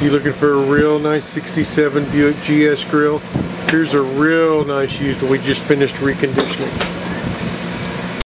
You're looking for a real nice 67 Buick GS grill? Here's a real nice used one we just finished reconditioning.